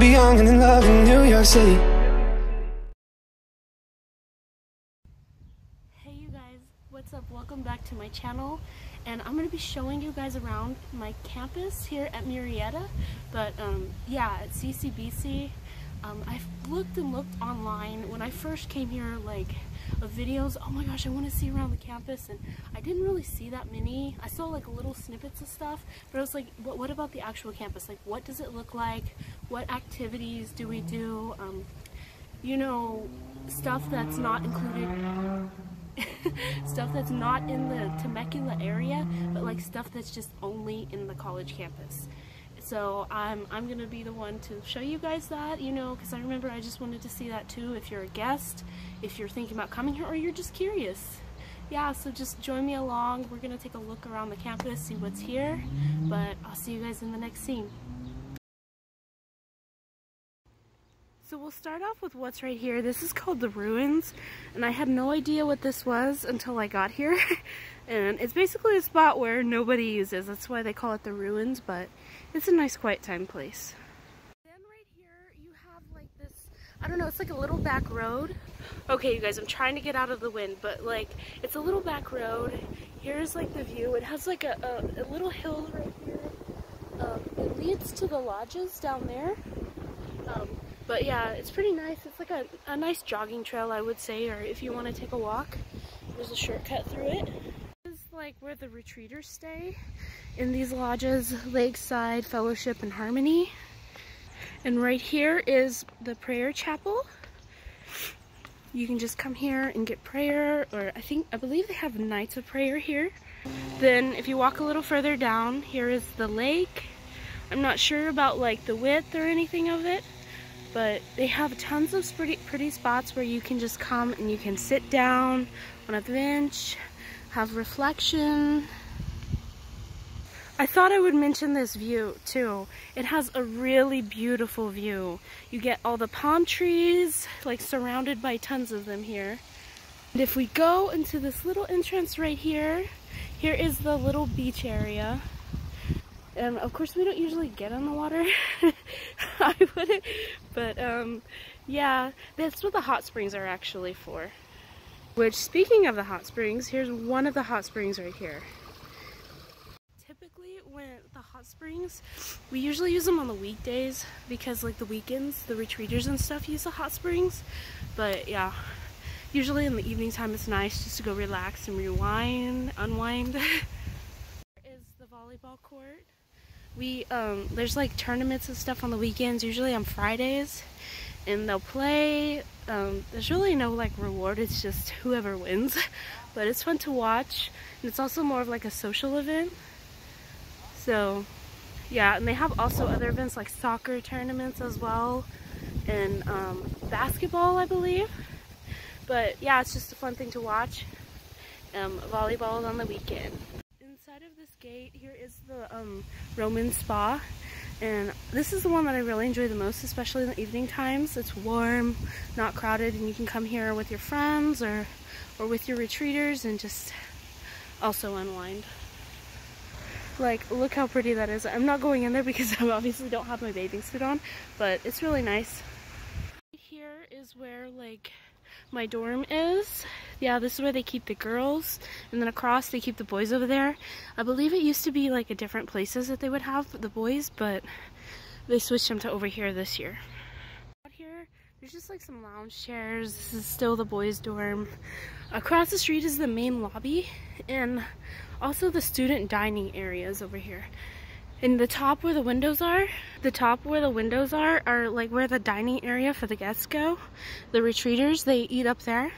be young and in love in New York City. Hey you guys, what's up? Welcome back to my channel. And I'm going to be showing you guys around my campus here at Murrieta. But um, yeah at CCBC um, I've looked and looked online. When I first came here like of videos oh my gosh I want to see around the campus. And I didn't really see that many. I saw like little snippets of stuff. But I was like what, what about the actual campus? Like what does it look like what activities do we do um, you know stuff that's not included stuff that's not in the Temecula area, but like stuff that's just only in the college campus. So I'm, I'm gonna be the one to show you guys that, you know, because I remember I just wanted to see that too if you're a guest, if you're thinking about coming here, or you're just curious. Yeah, so just join me along. We're gonna take a look around the campus, see what's here, but I'll see you guys in the next scene. So we'll start off with what's right here. This is called the Ruins, and I had no idea what this was until I got here. and it's basically a spot where nobody uses. That's why they call it the Ruins, but it's a nice quiet time place. Then right here you have like this, I don't know, it's like a little back road. Okay, you guys, I'm trying to get out of the wind, but like it's a little back road. Here's like the view. It has like a, a, a little hill right here. Um, it leads to the lodges down there. Um, but yeah, it's pretty nice. It's like a, a nice jogging trail, I would say, or if you want to take a walk, there's a shortcut through it. This is like where the retreaters stay in these lodges, Lakeside, Fellowship, and Harmony. And right here is the prayer chapel. You can just come here and get prayer, or I think, I believe they have nights of prayer here. Then if you walk a little further down, here is the lake. I'm not sure about like the width or anything of it, but they have tons of pretty, pretty spots where you can just come and you can sit down on a bench, have reflection. I thought I would mention this view too. It has a really beautiful view. You get all the palm trees, like surrounded by tons of them here. And if we go into this little entrance right here, here is the little beach area. And of course we don't usually get on the water. I wouldn't, but um, yeah, that's what the hot springs are actually for. Which, speaking of the hot springs, here's one of the hot springs right here. Typically, when the hot springs, we usually use them on the weekdays because like the weekends, the retreaters and stuff use the hot springs. But yeah, usually in the evening time it's nice just to go relax and rewind, unwind. is the volleyball court we um there's like tournaments and stuff on the weekends usually on fridays and they'll play um, there's really no like reward it's just whoever wins but it's fun to watch and it's also more of like a social event so yeah and they have also other events like soccer tournaments as well and um, basketball I believe but yeah it's just a fun thing to watch um, volleyball on the weekend inside of this gate here is the um, Roman spa. And this is the one that I really enjoy the most especially in the evening times. It's warm not crowded and you can come here with your friends or or with your retreaters and just also unwind. Like look how pretty that is. I'm not going in there because I obviously don't have my bathing suit on but it's really nice. Here is where like my dorm is. Yeah, this is where they keep the girls. And then across, they keep the boys over there. I believe it used to be like a different places that they would have the boys, but they switched them to over here this year. Out here, there's just like some lounge chairs. This is still the boys' dorm. Across the street is the main lobby and also the student dining areas over here. In the top where the windows are, the top where the windows are, are like where the dining area for the guests go. The retreaters, they eat up there.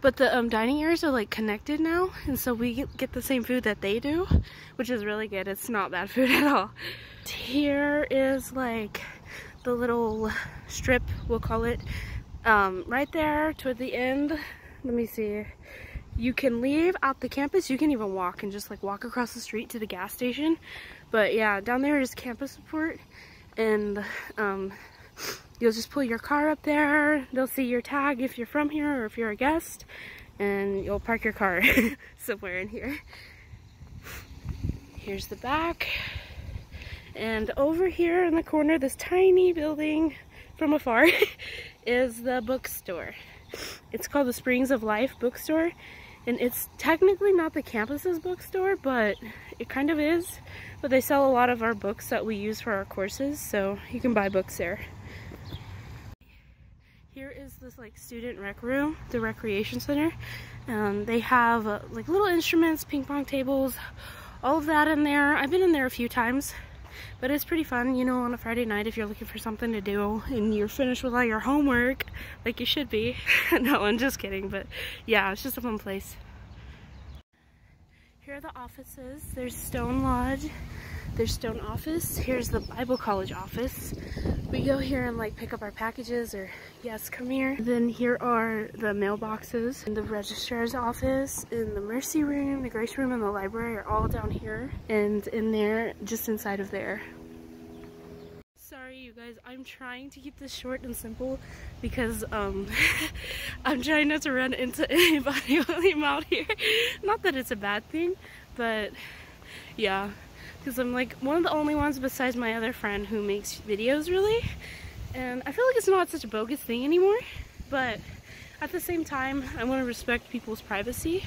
But the um, dining areas are like connected now, and so we get the same food that they do, which is really good. It's not bad food at all. Here is like the little strip, we'll call it, um, right there toward the end. Let me see you can leave out the campus you can even walk and just like walk across the street to the gas station but yeah, down there is campus support and um, you'll just pull your car up there. They'll see your tag if you're from here or if you're a guest and you'll park your car somewhere in here. Here's the back. And over here in the corner, this tiny building from afar is the bookstore. It's called the Springs of Life bookstore. And it's technically not the campus's bookstore, but it kind of is. But they sell a lot of our books that we use for our courses, so you can buy books there. Here is this like student rec room, the recreation center. Um, they have uh, like little instruments, ping pong tables, all of that in there. I've been in there a few times. But it's pretty fun, you know, on a Friday night if you're looking for something to do and you're finished with all your homework, like you should be. no, I'm just kidding, but yeah, it's just a fun place. Here are the offices. There's Stone Lodge, there's Stone Office. Here's the Bible College office. We go here and like pick up our packages or yes, come here. Then here are the mailboxes and the registrar's office and the mercy room, the grace room, and the library are all down here and in there, just inside of there. Sorry you guys, I'm trying to keep this short and simple because um, I'm trying not to run into anybody while I'm out here. Not that it's a bad thing, but yeah, because I'm like one of the only ones besides my other friend who makes videos really. And I feel like it's not such a bogus thing anymore but at the same time I want to respect people's privacy.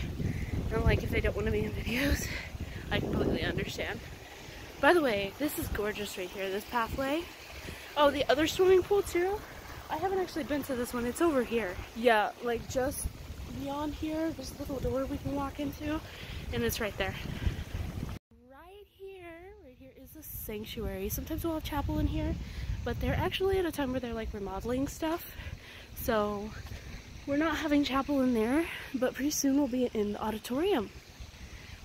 And like if they don't want to be in videos I completely understand. By the way this is gorgeous right here this pathway. Oh the other swimming pool too? I haven't actually been to this one. It's over here. Yeah like just beyond here there's a little door we can walk into and it's right there sanctuary. Sometimes we'll have chapel in here, but they're actually at a time where they're like remodeling stuff. So we're not having chapel in there, but pretty soon we'll be in the auditorium,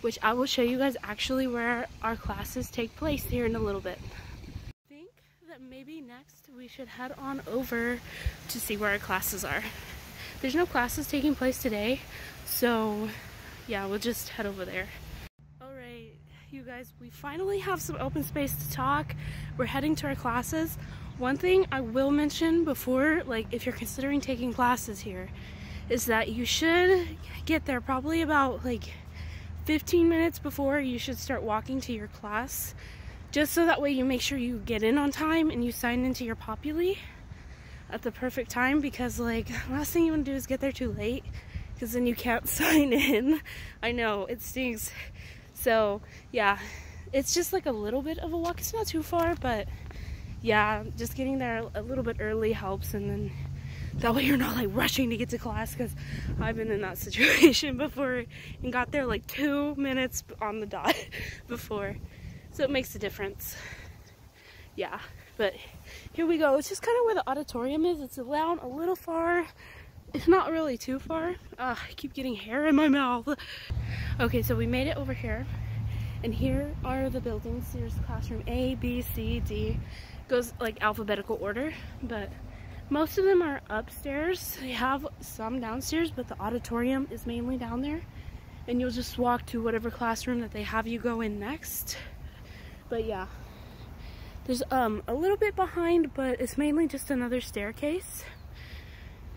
which I will show you guys actually where our classes take place here in a little bit. I think that maybe next we should head on over to see where our classes are. There's no classes taking place today, so yeah, we'll just head over there you guys. We finally have some open space to talk. We're heading to our classes. One thing I will mention before, like if you're considering taking classes here, is that you should get there probably about like 15 minutes before you should start walking to your class. Just so that way you make sure you get in on time and you sign into your Populi at the perfect time because like last thing you want to do is get there too late because then you can't sign in. I know, it stinks. So yeah, it's just like a little bit of a walk. It's not too far, but yeah, just getting there a little bit early helps and then that way you're not like rushing to get to class because I've been in that situation before and got there like two minutes on the dot before. So it makes a difference. Yeah, but here we go. It's just kind of where the auditorium is. It's down a little far. It's not really too far. Uh, I keep getting hair in my mouth. Okay, so we made it over here. And here are the buildings. Here's classroom A, B, C, D. Goes like alphabetical order, but most of them are upstairs. They have some downstairs, but the auditorium is mainly down there. And you'll just walk to whatever classroom that they have you go in next. But yeah, there's um a little bit behind, but it's mainly just another staircase.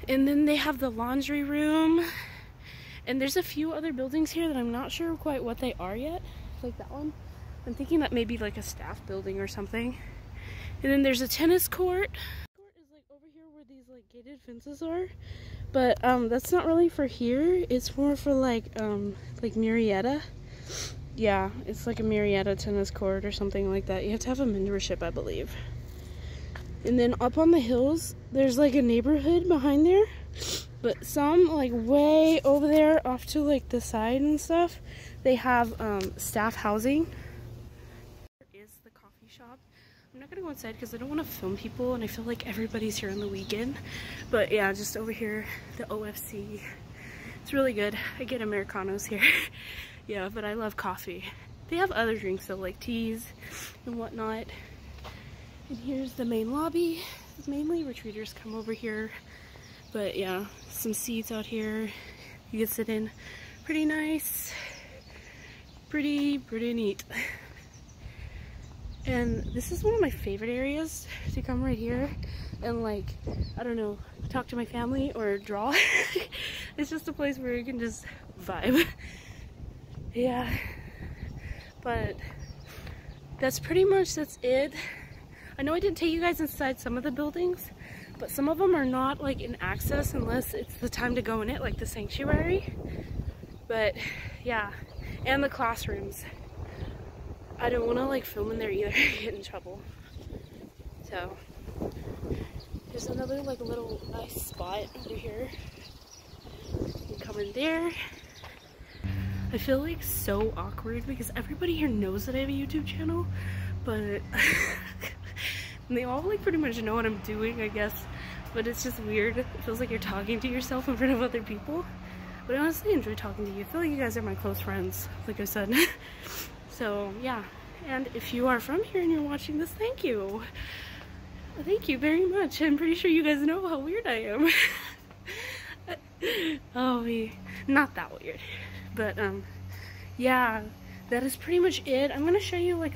And then they have the laundry room and there's a few other buildings here that I'm not sure quite what they are yet. Like that one. I'm thinking that maybe like a staff building or something. And then there's a tennis court. Court is like over here where these like gated fences are. But um that's not really for here. It's more for like um like Murrieta. Yeah, it's like a Murrieta tennis court or something like that. You have to have a membership, I believe. And then up on the hills, there's like a neighborhood behind there. But some like way over there off to like the side and stuff they have um, staff housing. Here is the coffee shop. I'm not gonna go inside because i don't want to film people and i feel like everybody's here on the weekend. But yeah just over here the ofc it's really good. I get americanos here. Yeah but i love coffee. They have other drinks though like teas and whatnot and here's the main lobby mainly retreaters come over here but yeah, some seats out here. You can sit in. Pretty nice. Pretty, pretty neat. And this is one of my favorite areas to come right here and like, I don't know, talk to my family or draw. it's just a place where you can just vibe. yeah. But that's pretty much that's it. I know I didn't take you guys inside some of the buildings, but some of them are not like in access unless it's the time to go in it, like the sanctuary. But yeah, and the classrooms. I don't want to like film in there either, get in trouble. So, there's another like little nice spot over here. You can come in there. I feel like so awkward because everybody here knows that I have a YouTube channel, but they all like pretty much know what I'm doing, I guess. But it's just weird. It feels like you're talking to yourself in front of other people. But I honestly enjoy talking to you. I feel like you guys are my close friends, like I said. so yeah. And if you are from here and you're watching this, thank you. Thank you very much. I'm pretty sure you guys know how weird I am. oh. Not that weird. But, um, yeah, that is pretty much it. I'm gonna show you, like, a